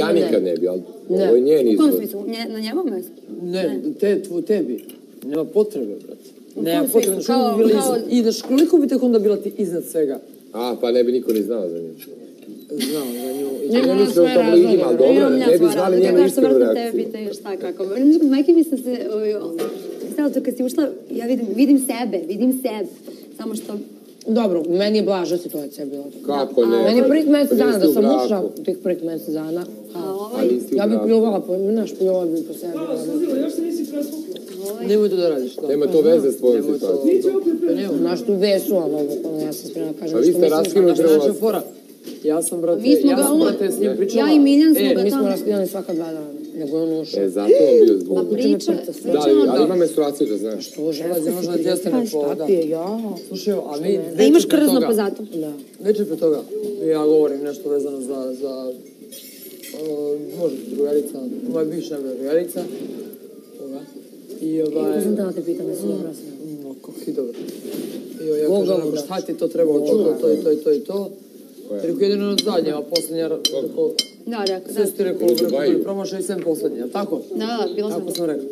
Ja nikad ne bi, ali Ne. ovo je njen U kom izbor. smislu? Nje- Na njegovom mjestu? Ne, te, tvu, tebi. Nema potrebe, brate. Nema potrebe, što Kao- bi bili kao- iznad. I znaš, koliko bi tek onda bila ti iznad svega? A, pa ne bi niko ni znao za nju. Znao za nju. Ne, Ne mislim sve tabloidima, ali dobro, ne bi znali njenu iskrenu vrlo tebe reakciju. pitaju šta kako. Majke mislim se, ovaj, stalo to kad si ušla, ja vidim, vidim sebe, vidim sebe. Samo što Dobro, meni je blaža situacija bila. Kako ne? Meni je prvih mjesec dana nisi da sam ušla, tih prvih mjesec dana. ovaj, nisi Ja bih pljuvala, po, znaš, pljuvala bi po sebi. Nemoj to da radiš. Da. Nema to veze s tvojom to. situacijom. Znaš tu vesu, ali ovo, ono, ja sam spremna kažem Pa vi ste raskinuli prvo. fora. Ja sam, brate, Mi smo ja ga sam, on- brate, s njim pričala. ja i Miljan smo E, ga Mi smo tamo. raskidali svaka dva dana, nego je on ušao. E, zato on bio zbog. Pa priča, priča, priča Da, ali, on. ali ima menstruaciju da znaš. To žensko Dolazi, možda ti ostane po- šta ti je, ja. Slušaj, a mi... Da imaš krzno toga- pa zato. Da. Večer pre toga, ja govorim nešto vezano za, za ono, može drugarica, moja bivša drugarica, ovoga, i ovaj... Ja sam da te pitam, jesi dobra sam. No, kako je dobro. I ja Boga kažem, šta ti to trebalo, to, to, to, i to, i to, i to. Koja? Rekao, jedino od zadnje, a posljednja, rekao, Da, rekao, sve da. ste rekao, rekao, promašaj i sem posljednje, jel tako? Da, da, bila sam Tako smo rekli.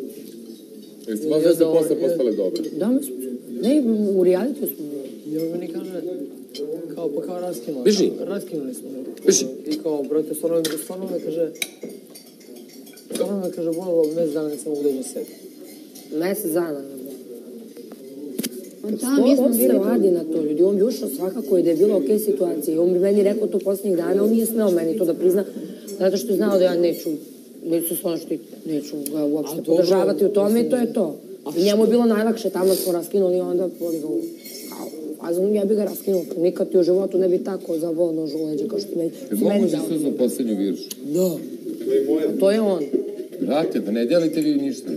Jeste vas da ste posle postale dobre. Da, mi smo, ne, u realitiju smo bili. I on meni kaže, kao, pa kao raskinuli. Biži. Raskinuli smo. rekao. Biži. I kao, brate, stvarno, stvarno me kaže, stvarno me kaže, volilo mjesec dana nisam mogu doći do sebe. Mesec dana. On Da, tam, mi smo se radi na to, ljudi. On bi ušao svakako i da je bilo okej situacija. I on bi meni rekao to posljednjih dana, on nije smeo meni to da prizna, zato što je znao da ja neću, neću se štiti, neću ga uopšte dobro, podržavati u tome i to je to. I njemu je bilo najlakše, tamo smo raskinuli i onda poli ga u kao, fazon, ja bi ga raskinuo. Nikad ti u životu ne bi tako zavao nož u leđe kao što ti meni, meni Moguće su za posljednju viršu. Da. A to je on. Brate, pa ne delite vi ništa.